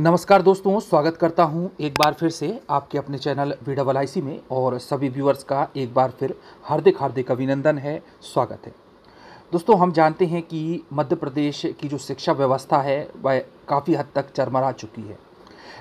नमस्कार दोस्तों, स्वागत करता हूँ एक बार फिर से आपके अपने चैनल वीडा वलाइसी में और सभी व्यूअर्स का एक बार फिर हार्दिक हार्दिक अभिनंदन है, स्वागत है। दोस्तों, हम जानते हैं कि मध्य प्रदेश की जो शिक्षा व्यवस्था है, वह काफ़ी हद तक चरमरा चुकी है।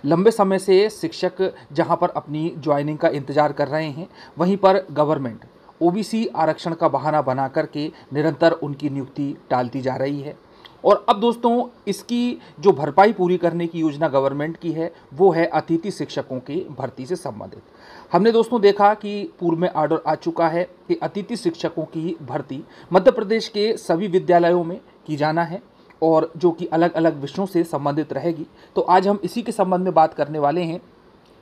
लंबे समय से शिक्षक जहाँ पर अपनी ज्वाइनिंग का इंतज़ार कर रहे हैं, वहीं पर गवर्नमेंट, ओबीसी आरक्षण का बहाना बना करके निरंतर उनकी नियुक्ति टालती जा रही है। और अब दोस्तों, इसकी जो भरपाई पूरी करने की योजना गवर्नमेंट की है, वो है अतिथि शिक्षकों की भर्ती से संबंधित। हमने दोस्तों देखा कि पूर्व में ऑर्डर आ चुका है कि अतिथि शिक्षकों की भर्ती मध्य प्रदेश के सभी विद्यालयों में की जाना है और जो कि अलग अलग विषयों से संबंधित रहेगी। तो आज हम इसी के संबंध में बात करने वाले हैं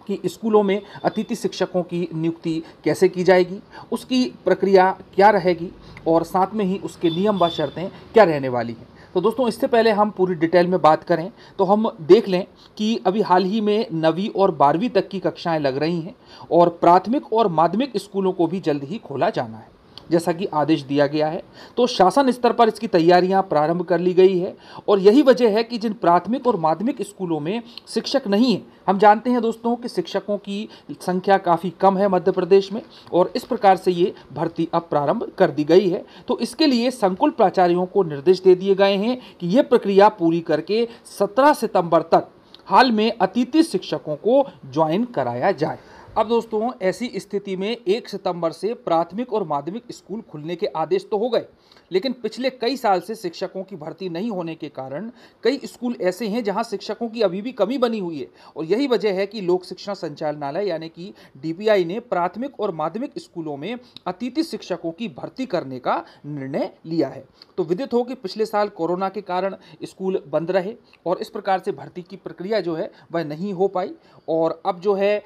कि स्कूलों में अतिथि शिक्षकों की नियुक्ति कैसे की जाएगी, उसकी प्रक्रिया क्या रहेगी और साथ में ही उसके नियम व शर्तें क्या रहने वाली हैं। तो दोस्तों, इससे पहले हम पूरी डिटेल में बात करें तो हम देख लें कि अभी हाल ही में नवी और बारहवीं तक की कक्षाएँ लग रही हैं और प्राथमिक और माध्यमिक स्कूलों को भी जल्द ही खोला जाना है। जैसा कि आदेश दिया गया है। तो शासन स्तर पर इसकी तैयारियाँ प्रारंभ कर ली गई है और यही वजह है कि जिन प्राथमिक और माध्यमिक स्कूलों में शिक्षक नहीं है, हम जानते हैं दोस्तों कि शिक्षकों की संख्या काफ़ी कम है मध्य प्रदेश में और इस प्रकार से ये भर्ती अब प्रारंभ कर दी गई है। तो इसके लिए संकुल प्राचार्यों को निर्देश दे दिए गए हैं कि ये प्रक्रिया पूरी करके सत्रह सितंबर तक हाल में अतिथि शिक्षकों को ज्वाइन कराया जाए। अब दोस्तों, ऐसी स्थिति में एक सितंबर से प्राथमिक और माध्यमिक स्कूल खुलने के आदेश तो हो गए, लेकिन पिछले कई साल से शिक्षकों की भर्ती नहीं होने के कारण कई स्कूल ऐसे हैं जहाँ शिक्षकों की अभी भी कमी बनी हुई है। और यही वजह है कि लोक शिक्षण संचालनालय यानी कि डीपीआई ने प्राथमिक और माध्यमिक स्कूलों में अतिथि शिक्षकों की भर्ती करने का निर्णय लिया है। तो विदित हो कि पिछले साल कोरोना के कारण स्कूल बंद रहे और इस प्रकार से भर्ती की प्रक्रिया जो है, वह नहीं हो पाई। और अब जो है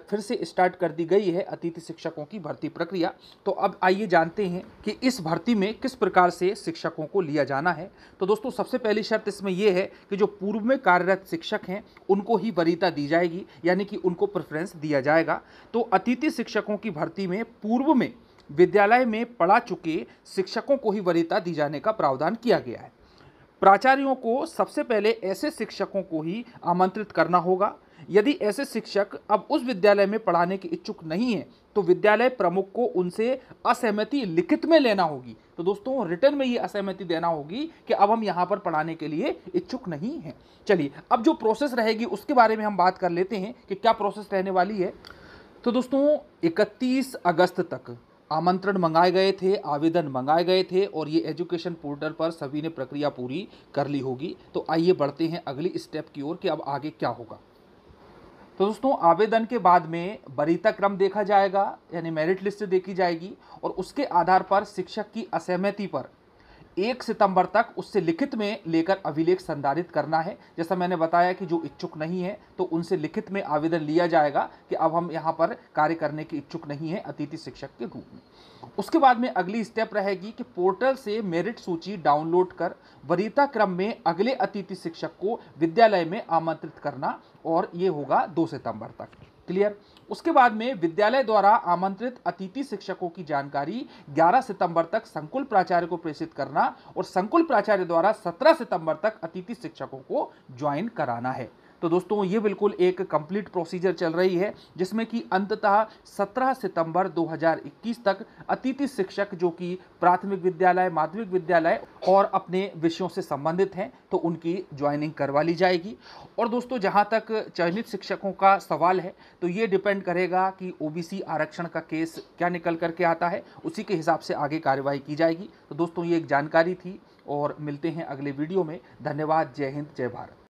फिर से स्टार्ट कर दी गई है अतिथि शिक्षकों की भर्ती प्रक्रिया। तो अब आइए जानते हैं कि इस भर्ती में किस प्रकार से शिक्षकों को लिया जाना है। तो दोस्तों, सबसे पहली शर्त इसमें यह है कि जो पूर्व में कार्यरत शिक्षक हैं, उनको ही वरीयता दी जाएगी, यानी कि उनको प्रेफरेंस दिया जाएगा। तो अतिथि शिक्षकों की भर्ती में पूर्व में विद्यालय में पढ़ा चुके शिक्षकों को ही वरीयता दी जाने का प्रावधान किया गया है। प्राचार्यों को सबसे पहले ऐसे शिक्षकों को ही आमंत्रित करना होगा। यदि ऐसे शिक्षक अब उस विद्यालय में पढ़ाने के इच्छुक नहीं है तो विद्यालय प्रमुख को उनसे असहमति लिखित में लेना होगी। तो दोस्तों, रिटर्न में ये असहमति देना होगी कि अब हम यहाँ पर पढ़ाने के लिए इच्छुक नहीं हैं। चलिए, अब जो प्रोसेस रहेगी, उसके बारे में हम बात कर लेते हैं कि क्या प्रोसेस रहने वाली है। तो दोस्तों 31 अगस्त तक आमंत्रण मंगाए गए थे, आवेदन मंगाए गए थे और ये एजुकेशन पोर्टल पर सभी ने प्रक्रिया पूरी कर ली होगी। तो आइए बढ़ते हैं अगली स्टेप की ओर कि अब आगे क्या होगा। तो दोस्तों, आवेदन के बाद में बरीता क्रम देखा जाएगा, यानी मेरिट लिस्ट देखी जाएगी और उसके आधार पर शिक्षक की असहमति पर एक सितंबर तक उससे लिखित में लेकर अभिलेख संधारित करना है। जैसा मैंने बताया कि जो इच्छुक नहीं है तो उनसे लिखित में आवेदन लिया जाएगा कि अब हम यहाँ पर कार्य करने के इच्छुक नहीं है अतिथि शिक्षक के रूप में। उसके बाद में अगली स्टेप रहेगी कि पोर्टल से मेरिट सूची डाउनलोड कर वरीयता क्रम में अगले अतिथि शिक्षक को विद्यालय में आमंत्रित करना, और ये होगा दो सितंबर तक। क्लियर। उसके बाद में विद्यालय द्वारा आमंत्रित अतिथि शिक्षकों की जानकारी 11 सितंबर तक संकुल प्राचार्य को प्रेषित करना और संकुल प्राचार्य द्वारा 17 सितंबर तक अतिथि शिक्षकों को ज्वाइन कराना है। तो दोस्तों, ये बिल्कुल एक कंप्लीट प्रोसीजर चल रही है, जिसमें कि अंततः 17 सितंबर 2021 तक अतिथि शिक्षक जो कि प्राथमिक विद्यालय, माध्यमिक विद्यालय और अपने विषयों से संबंधित हैं तो उनकी ज्वाइनिंग करवा ली जाएगी। और दोस्तों, जहाँ तक चयनित शिक्षकों का सवाल है तो ये डिपेंड करेगा कि ओबीसी आरक्षण का केस क्या निकल करके आता है, उसी के हिसाब से आगे कार्यवाही की जाएगी। तो दोस्तों, ये एक जानकारी थी, और मिलते हैं अगले वीडियो में। धन्यवाद। जय हिंद, जय भारत।